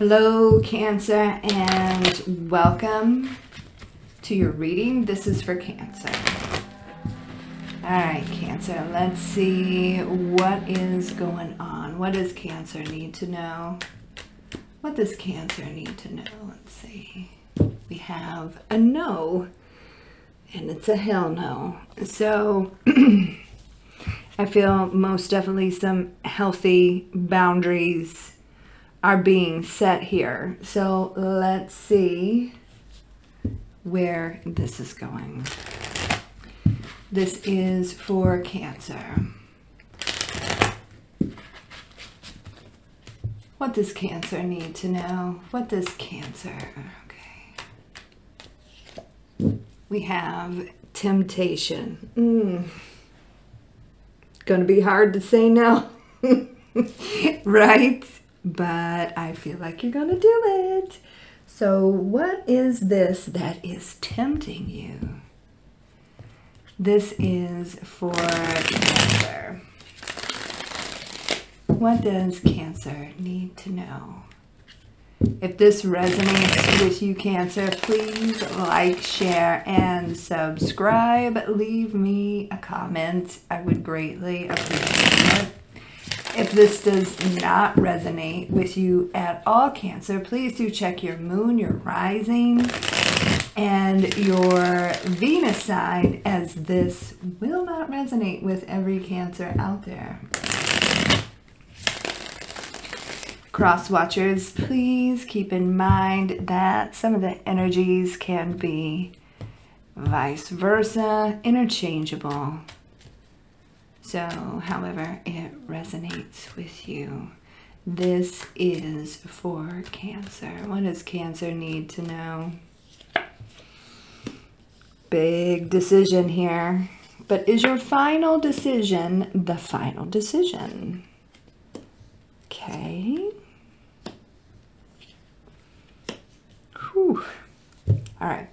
Hello, Cancer, and welcome to your reading. This is for Cancer. All right, Cancer, let's see what is going on. What does Cancer need to know? What does Cancer need to know? Let's see. We have a no, and it's a hell no. So, I feel most definitely some healthy boundaries are being set here. So let's see where this is going. This is for Cancer. What does Cancer need to know? What does Cancer? Okay. We have temptation. Mm. Gonna be hard to say no. right? But I feel like you're to do it. So, what is this that is tempting you? This is for Cancer. What does Cancer need to know? If this resonates with you, Cancer, please like, share, and subscribe. Leave me a comment. I would greatly appreciate it. If this does not resonate with you at all, Cancer, please do check your moon, your rising, and your Venus sign, as this will not resonate with every Cancer out there. Cross watchers, please keep in mind that some of the energies can be vice versa, interchangeable. So, however it resonates with you, this is for Cancer. What does Cancer need to know? Big decision here. But is your final decision the final decision? Okay. Whew. All right.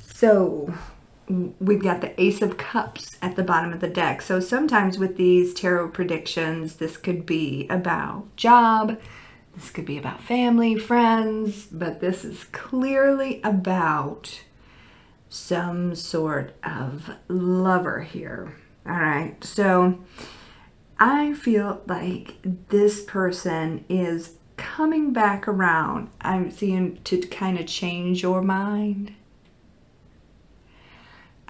So, we've got the Ace of Cups at the bottom of the deck. So sometimes with these tarot predictions, this could be about job, this could be about family, friends, but this is clearly about some sort of lover here. All right, so I feel like this person is coming back around. I'm seeing to kind of change your mind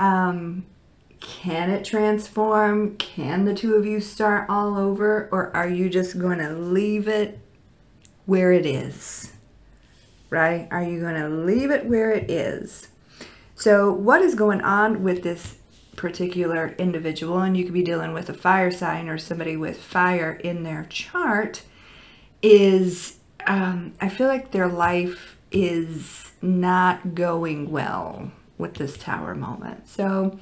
um, can it transform? Can the two of you start all over? Or are you just going to leave it where it is? Right? Are you going to leave it where it is? So, what is going on with this particular individual? And you could be dealing with a fire sign or somebody with fire in their chart. Is um, I feel like their life is not going well with this tower moment. So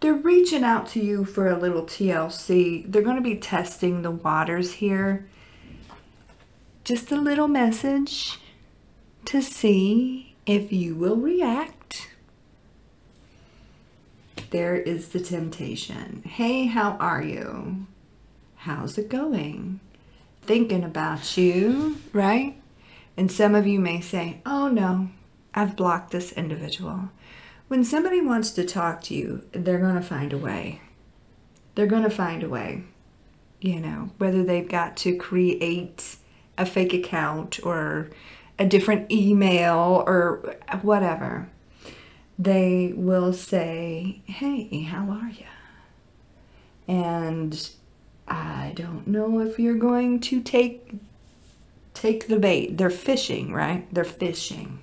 they're reaching out to you for a little TLC. They're going to be testing the waters here. Just a little message to see if you will react. There is the temptation. Hey, how are you? How's it going? Thinking about you, right? And some of you may say, oh no, I've blocked this individual. When somebody wants to talk to you, they're going to find a way. They're going to find a way. You know, whether they've got to create a fake account or a different email or whatever, they will say, Hey, how are you? And I don't know if you're going to take take the bait. They're fishing, right? They're fishing.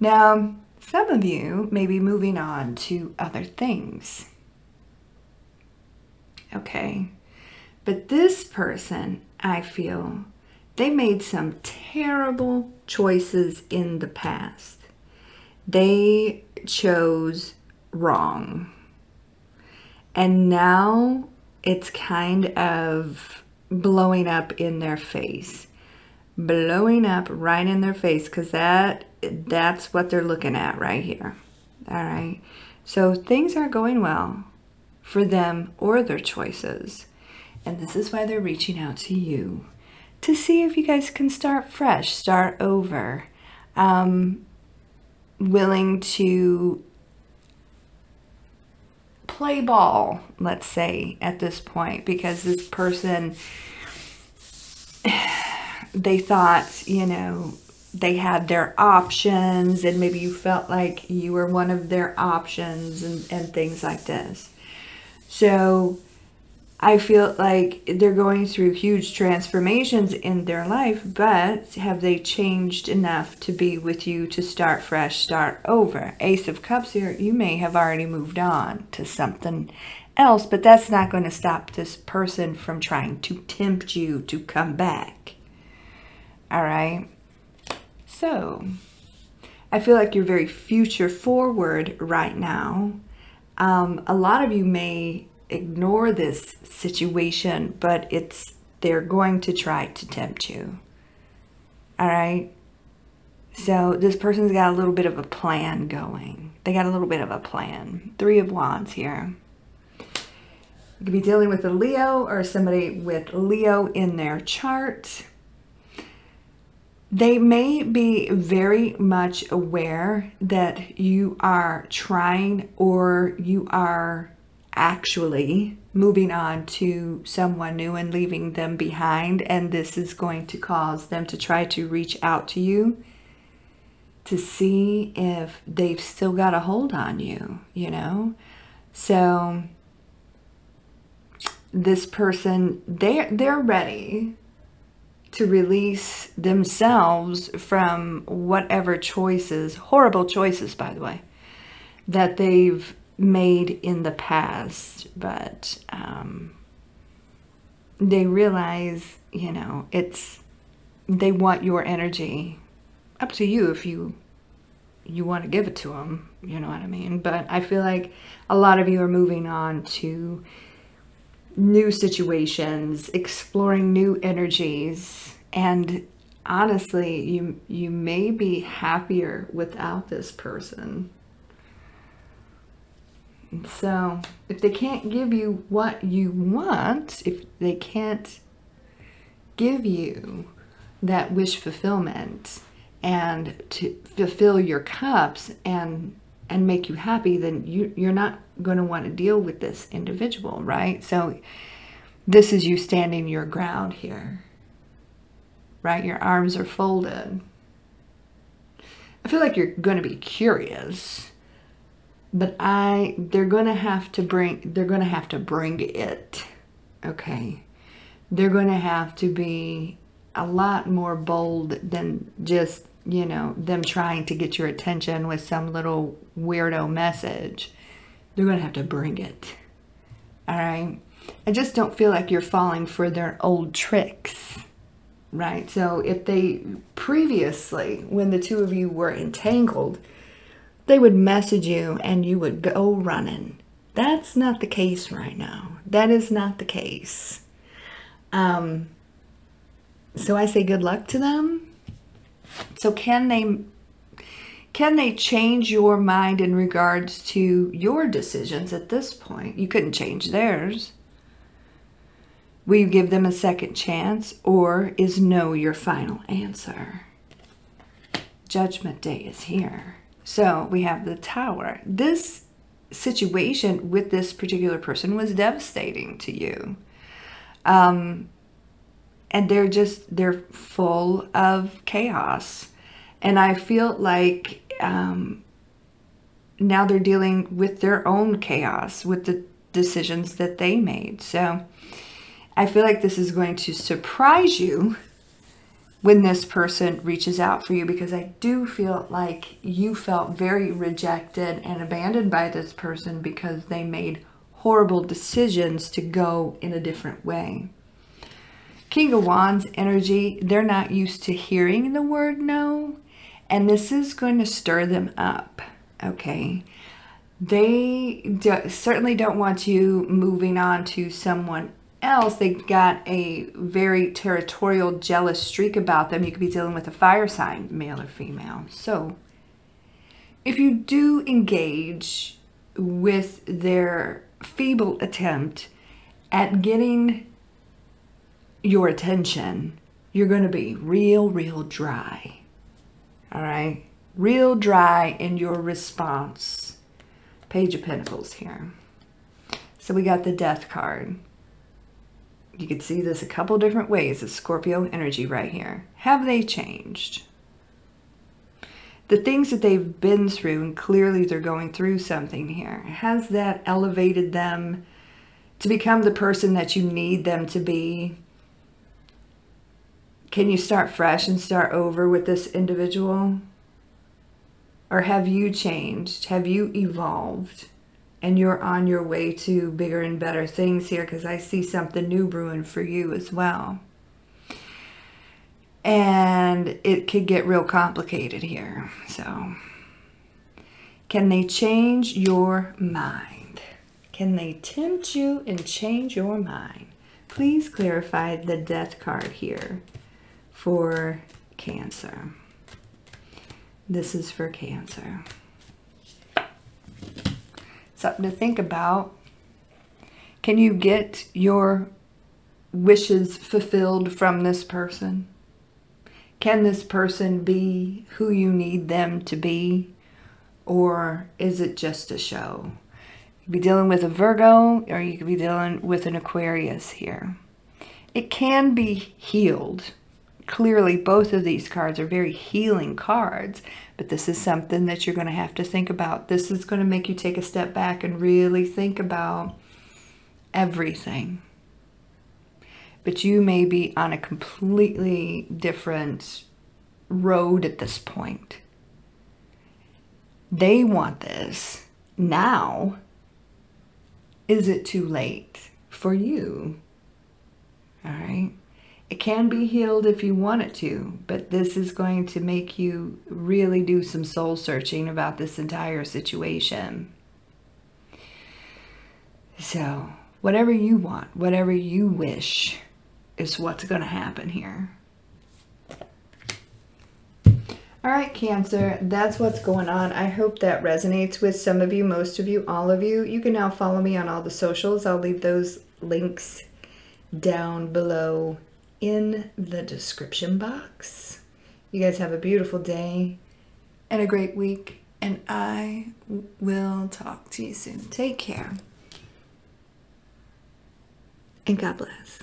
Now, some of you may be moving on to other things. Okay. But this person, I feel, they made some terrible choices in the past. They chose wrong. And now it's kind of blowing up in their face. Blowing up right in their face because that that's what they're looking at right here. All right. So things are going well for them or their choices. And this is why they're reaching out to you to see if you guys can start fresh, start over. Um, willing to play ball, let's say, at this point, because this person, they thought, you know, they had their options, and maybe you felt like you were one of their options and, and things like this. So, I feel like they're going through huge transformations in their life, but have they changed enough to be with you to start fresh, start over? Ace of Cups here, you may have already moved on to something else, but that's not going to stop this person from trying to tempt you to come back. All right? So, I feel like you're very future forward right now. Um, a lot of you may ignore this situation, but it's they're going to try to tempt you. All right? So this person's got a little bit of a plan going. They got a little bit of a plan. 3 of wands here. You could be dealing with a Leo or somebody with Leo in their chart. They may be very much aware that you are trying or you are actually moving on to someone new and leaving them behind. And this is going to cause them to try to reach out to you to see if they've still got a hold on you, you know? So this person, they're, they're ready to release themselves from whatever choices, horrible choices, by the way, that they've made in the past, but um, they realize, you know, it's they want your energy. Up to you if you you want to give it to them, you know what I mean? But I feel like a lot of you are moving on to new situations, exploring new energies, and honestly, you you may be happier without this person so if they can't give you what you want, if they can't give you that wish fulfillment and to fulfill your cups and and make you happy, then you you're not going to want to deal with this individual, right? So this is you standing your ground here. Right? Your arms are folded. I feel like you're going to be curious but I they're going to have to bring they're going to have to bring it. Okay. They're going to have to be a lot more bold than just, you know, them trying to get your attention with some little weirdo message. They're going to have to bring it. All right? I just don't feel like you're falling for their old tricks. Right? So if they previously when the two of you were entangled, they would message you and you would go running. That's not the case right now. That is not the case. Um, so I say good luck to them. So can they can they change your mind in regards to your decisions at this point? You couldn't change theirs. Will you give them a second chance or is no your final answer? Judgment day is here. So we have the tower. This situation with this particular person was devastating to you. Um, and they're just, they're full of chaos. And I feel like um, now they're dealing with their own chaos, with the decisions that they made. So I feel like this is going to surprise you when this person reaches out for you because I do feel like you felt very rejected and abandoned by this person because they made horrible decisions to go in a different way. King of Wands energy, they're not used to hearing the word no, and this is going to stir them up, okay? They do, certainly don't want you moving on to someone else, they got a very territorial, jealous streak about them. You could be dealing with a fire sign, male or female. So, if you do engage with their feeble attempt at getting your attention, you're going to be real, real dry. All right? Real dry in your response. Page of Pentacles here. So we got the Death card. You could see this a couple different ways. The Scorpio energy right here. Have they changed? The things that they've been through, and clearly they're going through something here, has that elevated them to become the person that you need them to be? Can you start fresh and start over with this individual? Or have you changed? Have you evolved? And you're on your way to bigger and better things here because I see something new brewing for you as well. And it could get real complicated here. So, can they change your mind? Can they tempt you and change your mind? Please clarify the death card here for Cancer. This is for Cancer. Something to think about. Can you get your wishes fulfilled from this person? Can this person be who you need them to be? Or is it just a show? You could be dealing with a Virgo or you could be dealing with an Aquarius here. It can be healed clearly both of these cards are very healing cards, but this is something that you're going to have to think about. This is going to make you take a step back and really think about everything. But you may be on a completely different road at this point. They want this now. Is it too late for you? All right. It can be healed if you want it to, but this is going to make you really do some soul searching about this entire situation. So, whatever you want, whatever you wish, is what's going to happen here. All right, Cancer, that's what's going on. I hope that resonates with some of you, most of you, all of you. You can now follow me on all the socials. I'll leave those links down below in the description box. You guys have a beautiful day and a great week, and I will talk to you soon. Take care. And God bless.